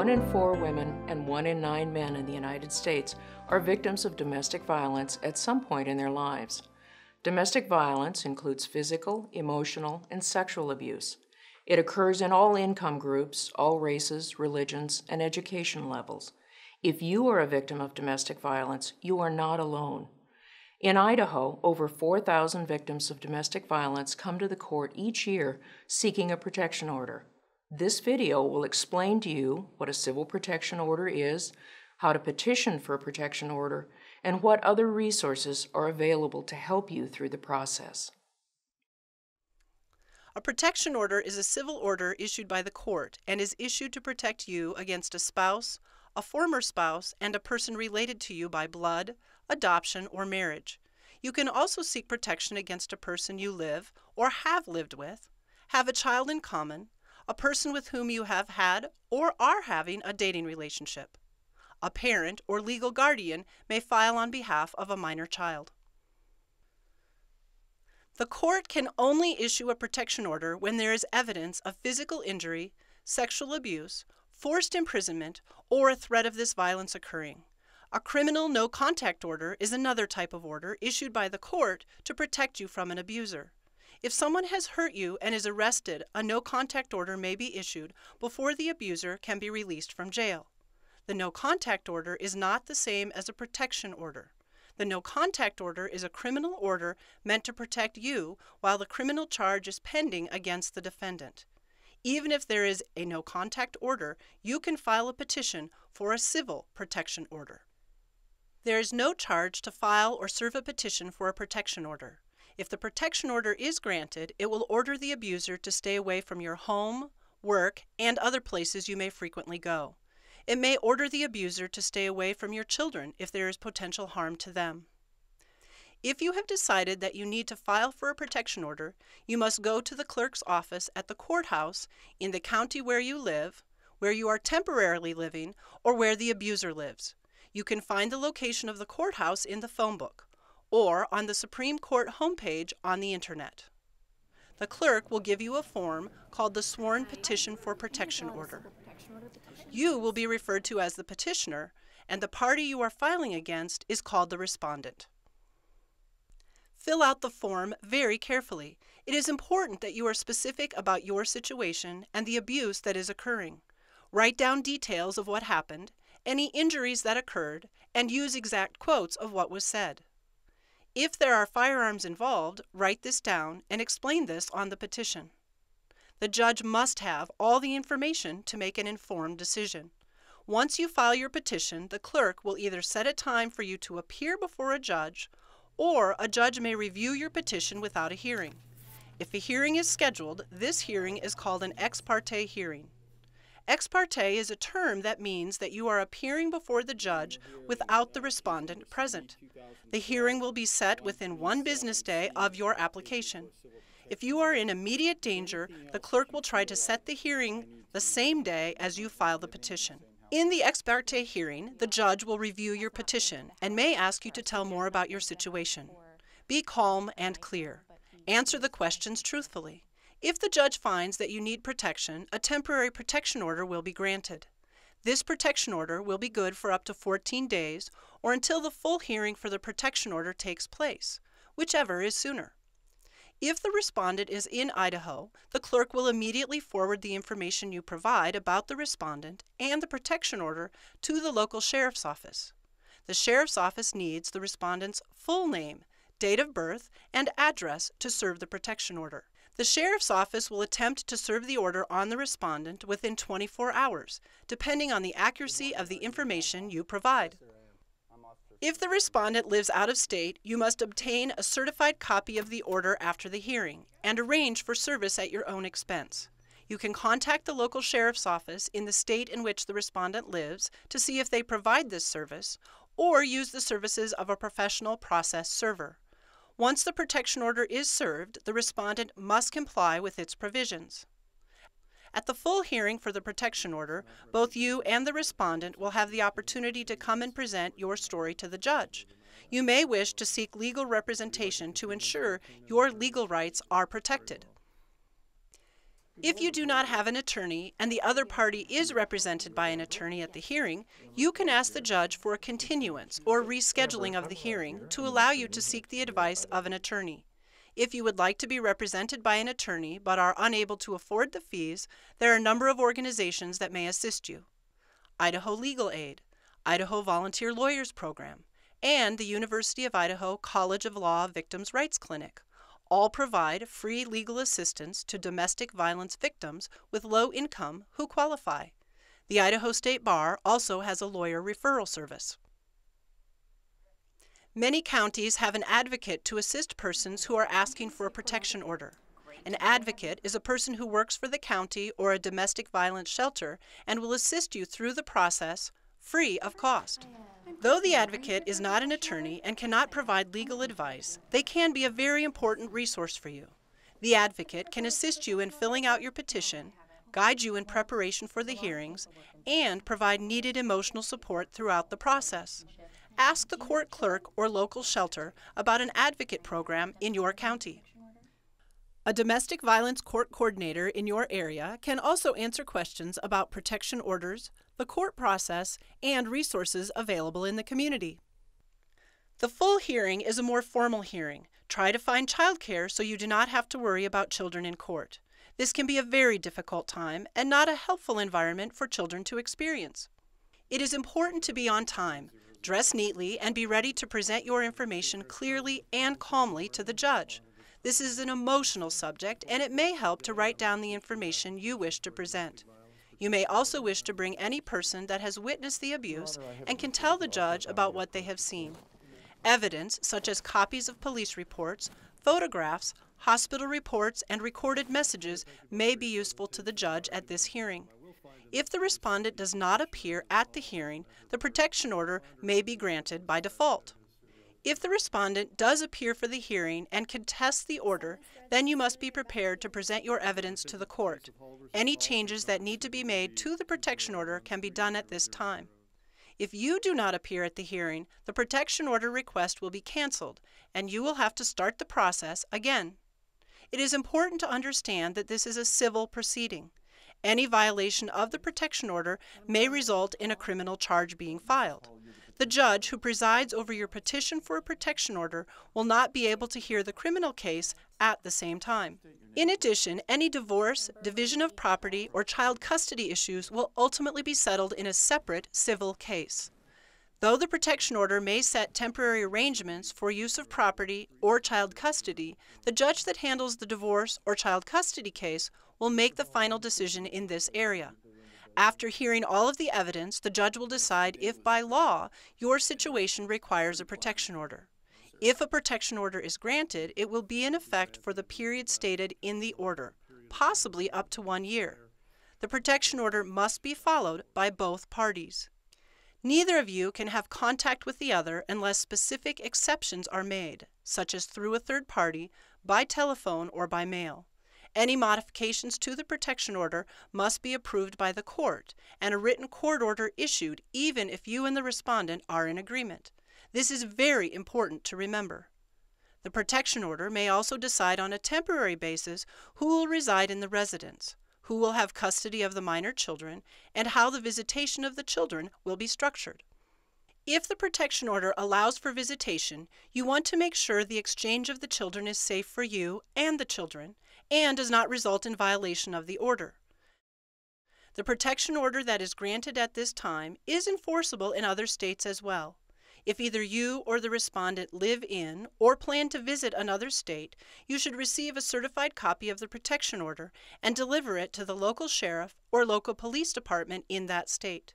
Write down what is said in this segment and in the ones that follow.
One in four women and one in nine men in the United States are victims of domestic violence at some point in their lives. Domestic violence includes physical, emotional, and sexual abuse. It occurs in all income groups, all races, religions, and education levels. If you are a victim of domestic violence, you are not alone. In Idaho, over 4,000 victims of domestic violence come to the court each year seeking a protection order. This video will explain to you what a civil protection order is, how to petition for a protection order, and what other resources are available to help you through the process. A protection order is a civil order issued by the court and is issued to protect you against a spouse, a former spouse, and a person related to you by blood, adoption, or marriage. You can also seek protection against a person you live or have lived with, have a child in common, a person with whom you have had or are having a dating relationship. A parent or legal guardian may file on behalf of a minor child. The court can only issue a protection order when there is evidence of physical injury, sexual abuse, forced imprisonment, or a threat of this violence occurring. A criminal no contact order is another type of order issued by the court to protect you from an abuser. If someone has hurt you and is arrested, a no contact order may be issued before the abuser can be released from jail. The no contact order is not the same as a protection order. The no contact order is a criminal order meant to protect you while the criminal charge is pending against the defendant. Even if there is a no contact order, you can file a petition for a civil protection order. There is no charge to file or serve a petition for a protection order. If the protection order is granted, it will order the abuser to stay away from your home, work, and other places you may frequently go. It may order the abuser to stay away from your children if there is potential harm to them. If you have decided that you need to file for a protection order, you must go to the clerk's office at the courthouse in the county where you live, where you are temporarily living, or where the abuser lives. You can find the location of the courthouse in the phone book or on the Supreme Court homepage on the Internet. The clerk will give you a form called the Sworn Petition for Protection Order. You will be referred to as the petitioner, and the party you are filing against is called the respondent. Fill out the form very carefully. It is important that you are specific about your situation and the abuse that is occurring. Write down details of what happened any injuries that occurred, and use exact quotes of what was said. If there are firearms involved, write this down and explain this on the petition. The judge must have all the information to make an informed decision. Once you file your petition, the clerk will either set a time for you to appear before a judge, or a judge may review your petition without a hearing. If a hearing is scheduled, this hearing is called an ex parte hearing. Ex parte is a term that means that you are appearing before the judge without the respondent present. The hearing will be set within one business day of your application. If you are in immediate danger, the clerk will try to set the hearing the same day as you file the petition. In the ex parte hearing, the judge will review your petition and may ask you to tell more about your situation. Be calm and clear. Answer the questions truthfully. If the judge finds that you need protection, a temporary protection order will be granted. This protection order will be good for up to 14 days or until the full hearing for the protection order takes place, whichever is sooner. If the respondent is in Idaho, the clerk will immediately forward the information you provide about the respondent and the protection order to the local sheriff's office. The sheriff's office needs the respondent's full name, date of birth, and address to serve the protection order. The Sheriff's Office will attempt to serve the order on the respondent within 24 hours, depending on the accuracy of the information you provide. If the respondent lives out of state, you must obtain a certified copy of the order after the hearing and arrange for service at your own expense. You can contact the local sheriff's office in the state in which the respondent lives to see if they provide this service, or use the services of a professional process server. Once the protection order is served, the respondent must comply with its provisions. At the full hearing for the protection order, both you and the respondent will have the opportunity to come and present your story to the judge. You may wish to seek legal representation to ensure your legal rights are protected. If you do not have an attorney and the other party is represented by an attorney at the hearing, you can ask the judge for a continuance or rescheduling of the hearing to allow you to seek the advice of an attorney. If you would like to be represented by an attorney but are unable to afford the fees, there are a number of organizations that may assist you Idaho Legal Aid, Idaho Volunteer Lawyers Program, and the University of Idaho College of Law Victims' Rights Clinic. All provide free legal assistance to domestic violence victims with low income who qualify. The Idaho State Bar also has a lawyer referral service. Many counties have an advocate to assist persons who are asking for a protection order. An advocate is a person who works for the county or a domestic violence shelter and will assist you through the process free of cost. Though the advocate is not an attorney and cannot provide legal advice, they can be a very important resource for you. The advocate can assist you in filling out your petition, guide you in preparation for the hearings, and provide needed emotional support throughout the process ask the court clerk or local shelter about an advocate program in your county. A domestic violence court coordinator in your area can also answer questions about protection orders, the court process, and resources available in the community. The full hearing is a more formal hearing. Try to find childcare so you do not have to worry about children in court. This can be a very difficult time and not a helpful environment for children to experience. It is important to be on time, Dress neatly and be ready to present your information clearly and calmly to the judge. This is an emotional subject and it may help to write down the information you wish to present. You may also wish to bring any person that has witnessed the abuse and can tell the judge about what they have seen. Evidence, such as copies of police reports, photographs, hospital reports, and recorded messages, may be useful to the judge at this hearing. If the respondent does not appear at the hearing, the protection order may be granted by default. If the respondent does appear for the hearing and contests the order, then you must be prepared to present your evidence to the court. Any changes that need to be made to the protection order can be done at this time. If you do not appear at the hearing, the protection order request will be canceled and you will have to start the process again. It is important to understand that this is a civil proceeding. Any violation of the protection order may result in a criminal charge being filed. The judge who presides over your petition for a protection order will not be able to hear the criminal case at the same time. In addition, any divorce, division of property, or child custody issues will ultimately be settled in a separate civil case. Though the protection order may set temporary arrangements for use of property or child custody, the judge that handles the divorce or child custody case will make the final decision in this area. After hearing all of the evidence, the judge will decide if by law your situation requires a protection order. If a protection order is granted, it will be in effect for the period stated in the order, possibly up to one year. The protection order must be followed by both parties. Neither of you can have contact with the other unless specific exceptions are made, such as through a third party, by telephone, or by mail. Any modifications to the protection order must be approved by the court and a written court order issued even if you and the respondent are in agreement. This is very important to remember. The protection order may also decide on a temporary basis who will reside in the residence, who will have custody of the minor children, and how the visitation of the children will be structured. If the protection order allows for visitation, you want to make sure the exchange of the children is safe for you and the children and does not result in violation of the order. The protection order that is granted at this time is enforceable in other states as well. If either you or the respondent live in or plan to visit another state, you should receive a certified copy of the protection order and deliver it to the local sheriff or local police department in that state.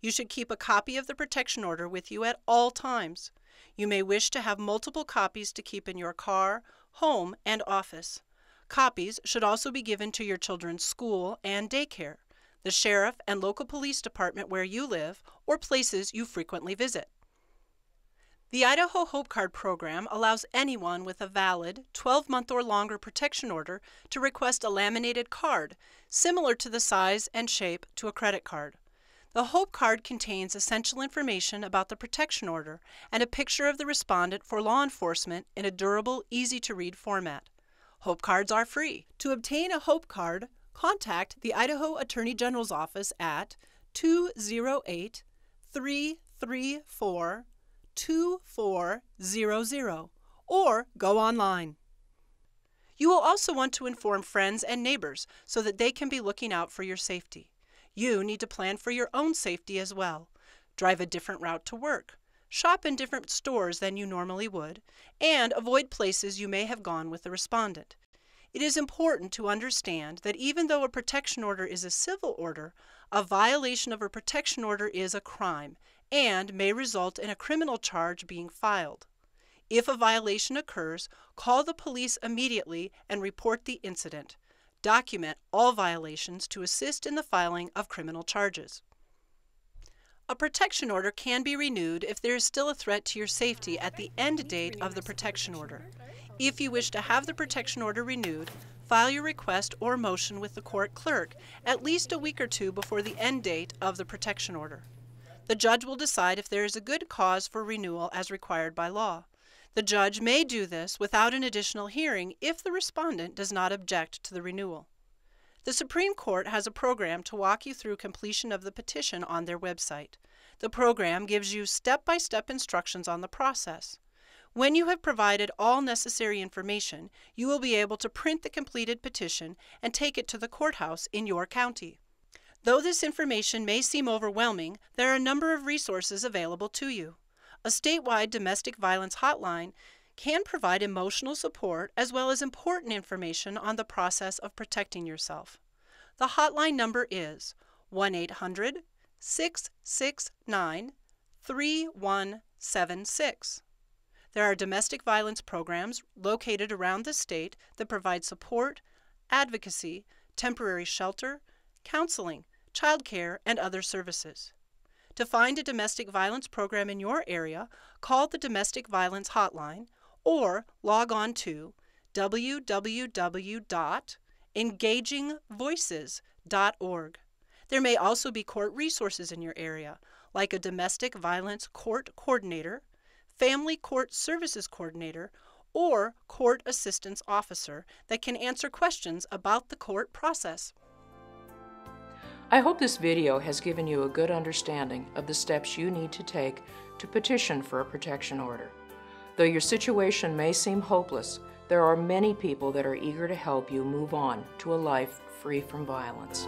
You should keep a copy of the protection order with you at all times. You may wish to have multiple copies to keep in your car, home, and office. Copies should also be given to your children's school and daycare, the sheriff and local police department where you live, or places you frequently visit. The Idaho Hope Card program allows anyone with a valid 12 month or longer protection order to request a laminated card similar to the size and shape to a credit card. The Hope Card contains essential information about the protection order and a picture of the respondent for law enforcement in a durable, easy to read format. Hope cards are free. To obtain a Hope card, contact the Idaho Attorney General's office at 208 334 2400 or go online. You will also want to inform friends and neighbors so that they can be looking out for your safety. You need to plan for your own safety as well. Drive a different route to work, shop in different stores than you normally would, and avoid places you may have gone with the respondent. It is important to understand that even though a protection order is a civil order, a violation of a protection order is a crime and may result in a criminal charge being filed. If a violation occurs, call the police immediately and report the incident. Document all violations to assist in the filing of criminal charges. A protection order can be renewed if there is still a threat to your safety at the end date of the protection order. If you wish to have the protection order renewed, file your request or motion with the court clerk at least a week or two before the end date of the protection order. The judge will decide if there is a good cause for renewal as required by law. The judge may do this without an additional hearing if the respondent does not object to the renewal. The Supreme Court has a program to walk you through completion of the petition on their website. The program gives you step by step instructions on the process. When you have provided all necessary information, you will be able to print the completed petition and take it to the courthouse in your county. Though this information may seem overwhelming, there are a number of resources available to you. A statewide domestic violence hotline can provide emotional support as well as important information on the process of protecting yourself. The hotline number is 1 800 669 3176. There are domestic violence programs located around the state that provide support, advocacy, temporary shelter, counseling, childcare, and other services. To find a domestic violence program in your area, call the Domestic Violence Hotline or log on to www.engagingvoices.org. There may also be court resources in your area, like a domestic violence court coordinator, family court services coordinator, or court assistance officer that can answer questions about the court process. I hope this video has given you a good understanding of the steps you need to take to petition for a protection order. Though your situation may seem hopeless, there are many people that are eager to help you move on to a life free from violence.